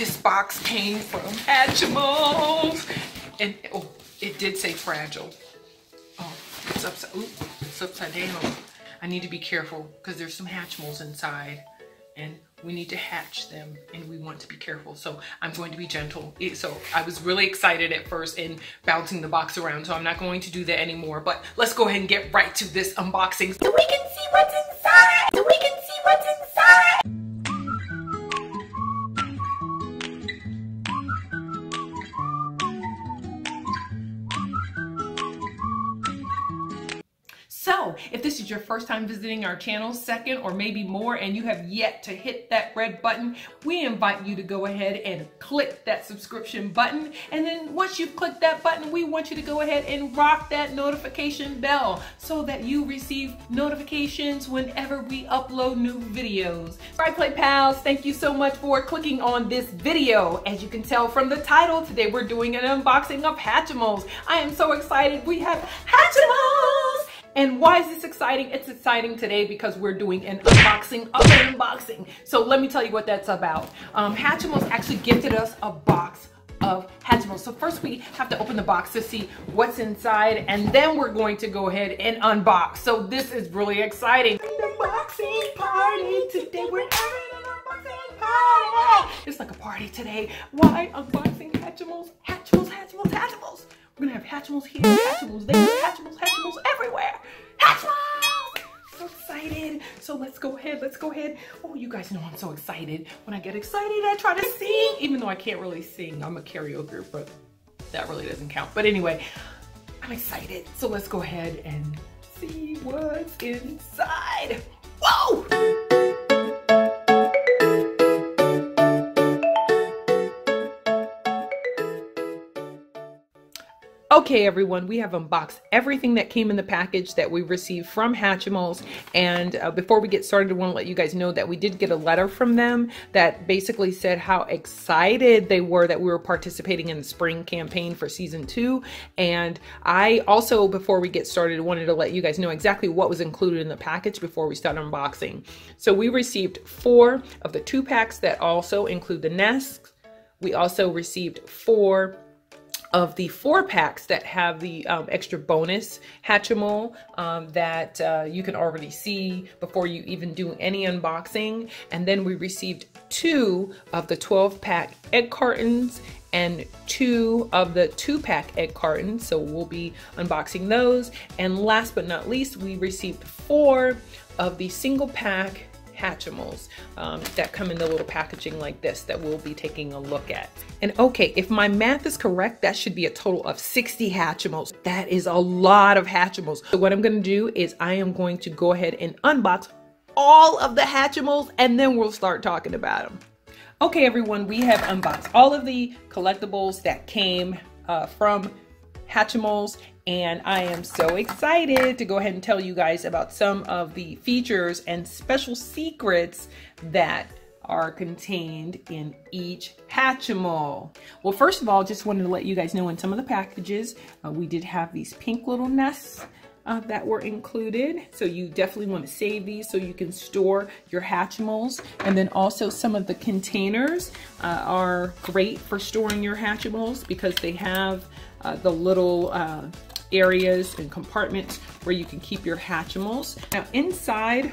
This box came from Hatchimals. And oh, it did say fragile. Oh, it's upside, ooh, it's upside down. I need to be careful because there's some Hatchimals inside and we need to hatch them and we want to be careful. So I'm going to be gentle. So I was really excited at first in bouncing the box around. So I'm not going to do that anymore, but let's go ahead and get right to this unboxing. So we can see what's inside. So we can see your first time visiting our channel, second or maybe more, and you have yet to hit that red button, we invite you to go ahead and click that subscription button. And then once you've clicked that button, we want you to go ahead and rock that notification bell so that you receive notifications whenever we upload new videos. Ry Play Pals, thank you so much for clicking on this video. As you can tell from the title, today we're doing an unboxing of Hatchimals. I am so excited. We have Hatchimals! And why is this exciting? It's exciting today because we're doing an unboxing of an unboxing. So let me tell you what that's about. Um, Hatchimals actually gifted us a box of Hatchimals. So first we have to open the box to see what's inside and then we're going to go ahead and unbox. So this is really exciting. Unboxing party. Today we're having an unboxing party. It's like a party today. Why unboxing Hatchimals? Hatchimals, Hatchimals, Hatchimals. We're gonna have Hatchimals here, Hatchimals there, Hatchimals, Hatchimals everywhere. Excited. So let's go ahead, let's go ahead. Oh, you guys know I'm so excited. When I get excited, I try to sing, even though I can't really sing. I'm a karaoke, but that really doesn't count. But anyway, I'm excited. So let's go ahead and see what's inside. Whoa! Okay, everyone, we have unboxed everything that came in the package that we received from Hatchimals. And uh, before we get started, I want to let you guys know that we did get a letter from them that basically said how excited they were that we were participating in the spring campaign for season two. And I also, before we get started, wanted to let you guys know exactly what was included in the package before we start unboxing. So we received four of the two packs that also include the nests. We also received four of the four packs that have the um, extra bonus Hatchimal um, that uh, you can already see before you even do any unboxing. And then we received two of the 12 pack egg cartons and two of the two pack egg cartons. So we'll be unboxing those. And last but not least, we received four of the single pack Hatchimals um, that come in the little packaging like this that we'll be taking a look at. And okay, if my math is correct, that should be a total of 60 Hatchimals. That is a lot of Hatchimals. So what I'm gonna do is I am going to go ahead and unbox all of the Hatchimals and then we'll start talking about them. Okay, everyone, we have unboxed all of the collectibles that came uh, from Hatchimals and I am so excited to go ahead and tell you guys about some of the features and special secrets that are contained in each Hatchimal. Well, first of all, just wanted to let you guys know in some of the packages, uh, we did have these pink little nests uh, that were included. So you definitely want to save these so you can store your Hatchimals. And then also some of the containers uh, are great for storing your Hatchimals because they have uh, the little uh, areas and compartments where you can keep your Hatchimals. Now inside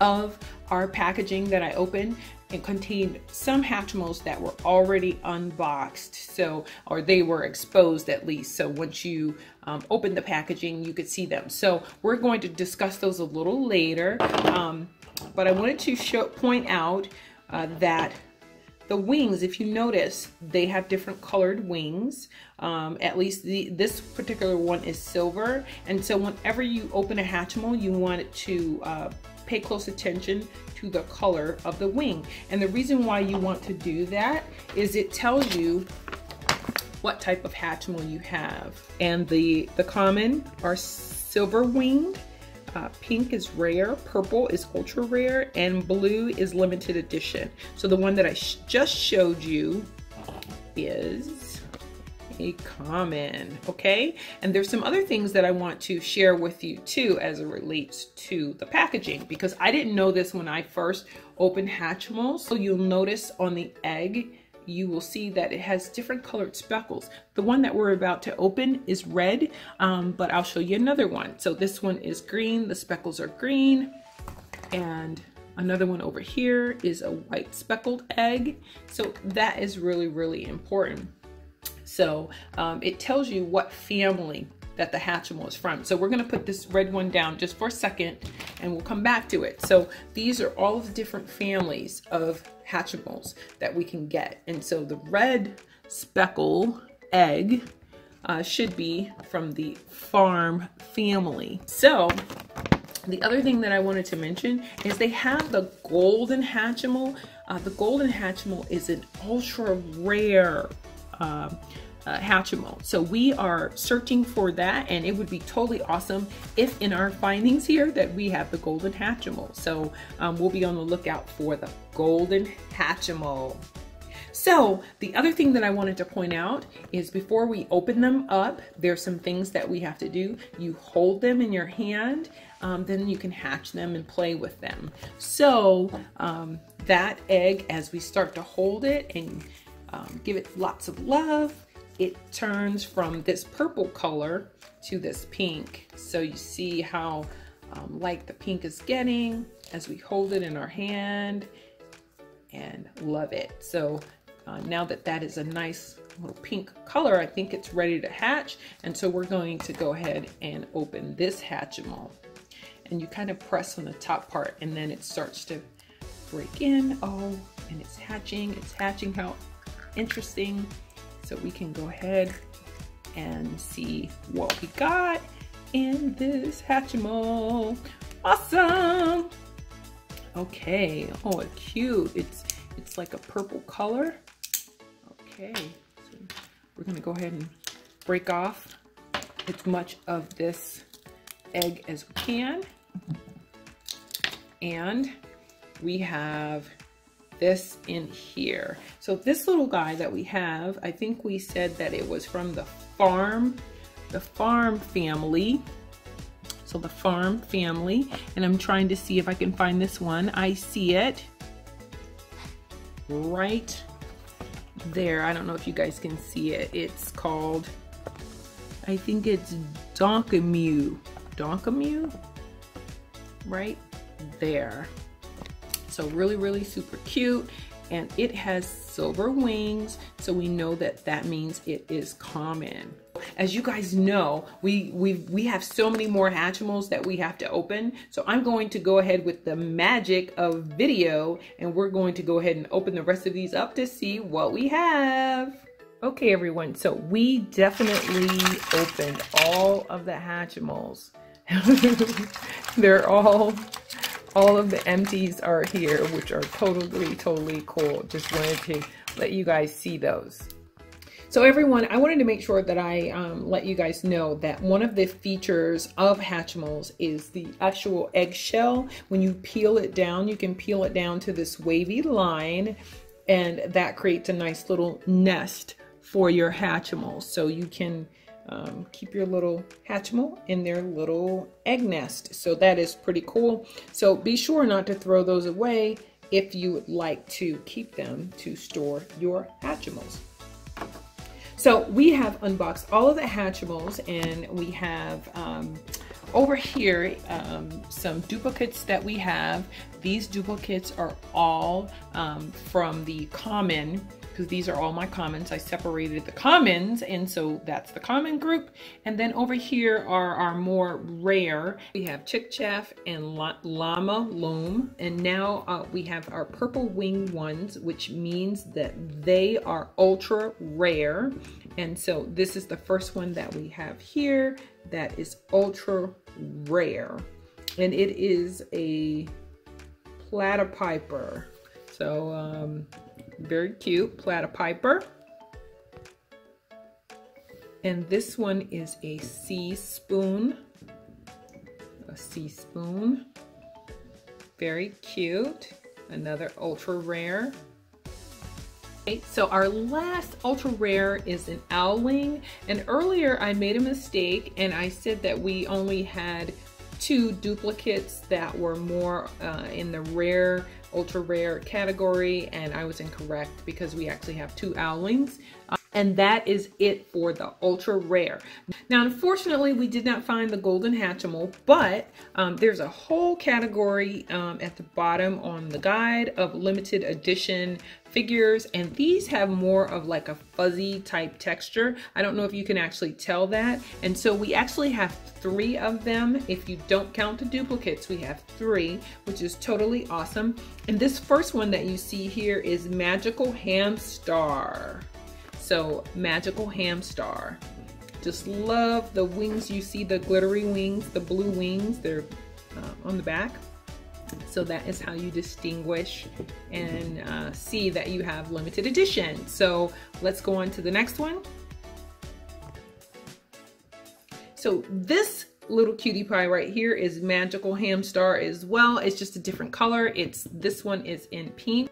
of our packaging that I opened, it contained some Hatchimals that were already unboxed, so or they were exposed at least. So once you um, open the packaging, you could see them. So we're going to discuss those a little later, um, but I wanted to show point out uh, that the wings, if you notice, they have different colored wings. Um, at least the, this particular one is silver. And so whenever you open a Hatchimal, you want it to uh, pay close attention to the color of the wing. And the reason why you want to do that is it tells you what type of Hatchimal you have. And the, the common are silver winged uh, pink is rare, purple is ultra rare, and blue is limited edition. So the one that I sh just showed you is a common, okay? And there's some other things that I want to share with you too as it relates to the packaging because I didn't know this when I first opened Hatchimals. So you'll notice on the egg, you will see that it has different colored speckles. The one that we're about to open is red, um, but I'll show you another one. So this one is green, the speckles are green, and another one over here is a white speckled egg. So that is really, really important. So um, it tells you what family that the Hatchimal is from. So we're gonna put this red one down just for a second and we'll come back to it. So these are all of the different families of Hatchimals that we can get. And so the red speckle egg uh, should be from the farm family. So the other thing that I wanted to mention is they have the golden Hatchimal. Uh, the golden Hatchimal is an ultra rare uh, uh, Hatchimal. So we are searching for that and it would be totally awesome if in our findings here that we have the golden Hatchimal. So um, we'll be on the lookout for the golden Hatchimal. So the other thing that I wanted to point out is before we open them up, there's some things that we have to do. You hold them in your hand, um, then you can hatch them and play with them. So um, that egg, as we start to hold it and um, give it lots of love, it turns from this purple color to this pink. So you see how um, like the pink is getting as we hold it in our hand and love it. So uh, now that that is a nice little pink color, I think it's ready to hatch. And so we're going to go ahead and open this Hatchimal. And you kind of press on the top part and then it starts to break in. Oh, and it's hatching, it's hatching. How interesting. So we can go ahead and see what we got in this Hatchimal. Awesome! Okay, oh, it's cute. It's it's like a purple color. Okay, so we're gonna go ahead and break off as much of this egg as we can. And we have this in here. So this little guy that we have, I think we said that it was from the farm, the farm family. So the farm family, and I'm trying to see if I can find this one. I see it right there. I don't know if you guys can see it. It's called, I think it's Donkamew. Donkamew? Right there. So really, really super cute. And it has silver wings, so we know that that means it is common. As you guys know, we, we, we have so many more Hatchimals that we have to open. So I'm going to go ahead with the magic of video and we're going to go ahead and open the rest of these up to see what we have. Okay, everyone, so we definitely opened all of the Hatchimals. They're all all of the empties are here, which are totally, totally cool. Just wanted to let you guys see those. So everyone, I wanted to make sure that I um, let you guys know that one of the features of Hatchimals is the actual eggshell. When you peel it down, you can peel it down to this wavy line and that creates a nice little nest for your Hatchimals. So you can um, keep your little Hatchimal in their little egg nest. So that is pretty cool. So be sure not to throw those away if you would like to keep them to store your Hatchimals. So we have unboxed all of the Hatchimals and we have um, over here um, some duplicates that we have. These duplicates are all um, from the common because these are all my commons. I separated the commons, and so that's the common group. And then over here are our more rare. We have Chickchaff and Llama Loam. And now uh, we have our purple wing ones, which means that they are ultra rare. And so this is the first one that we have here that is ultra rare. And it is a platypiper. So um, very cute, platypiper. And this one is a sea spoon. A sea spoon. Very cute. Another ultra rare. Okay, so our last ultra rare is an owling and earlier I made a mistake and I said that we only had two duplicates that were more uh, in the rare ultra rare category and I was incorrect because we actually have two owlings. uh, and that is it for the ultra rare. Now unfortunately we did not find the golden hatchimal but um, there's a whole category um, at the bottom on the guide of limited edition figures and these have more of like a fuzzy type texture. I don't know if you can actually tell that and so we actually have three of them. If you don't count the duplicates we have three which is totally awesome and this first one that you see here is Magical Hamstar. So Magical Hamstar. Just love the wings. You see the glittery wings, the blue wings. They're uh, on the back. So that is how you distinguish and uh, see that you have limited edition. So let's go on to the next one. So this little cutie pie right here is Magical Hamstar as well. It's just a different color. It's This one is in pink.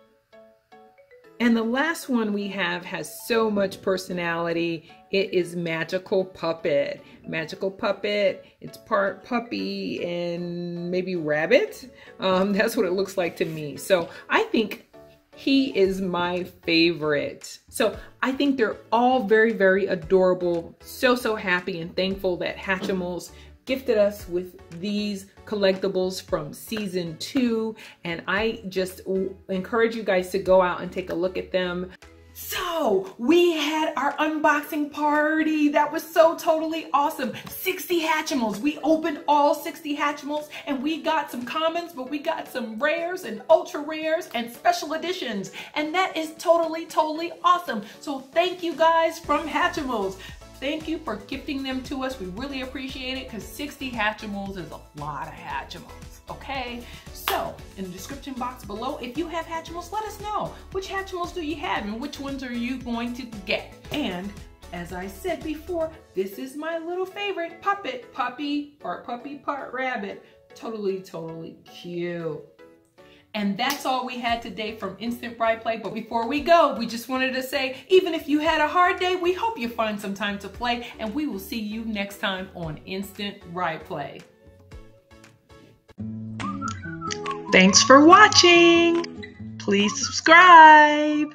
And the last one we have has so much personality. It is Magical Puppet. Magical Puppet, it's part puppy and maybe rabbit. Um, that's what it looks like to me. So I think he is my favorite. So I think they're all very, very adorable. So, so happy and thankful that Hatchimals gifted us with these collectibles from season two. And I just encourage you guys to go out and take a look at them. So we had our unboxing party. That was so totally awesome. 60 Hatchimals. We opened all 60 Hatchimals and we got some commons, but we got some rares and ultra rares and special editions. And that is totally, totally awesome. So thank you guys from Hatchimals. Thank you for gifting them to us. We really appreciate it because 60 Hatchimals is a lot of Hatchimals, okay? So, in the description box below, if you have Hatchimals, let us know. Which Hatchimals do you have and which ones are you going to get? And as I said before, this is my little favorite puppet, puppy, part puppy, part rabbit. Totally, totally cute. And that's all we had today from Instant Ry Play. But before we go, we just wanted to say, even if you had a hard day, we hope you find some time to play. And we will see you next time on Instant Ry Play. Thanks for watching. Please subscribe.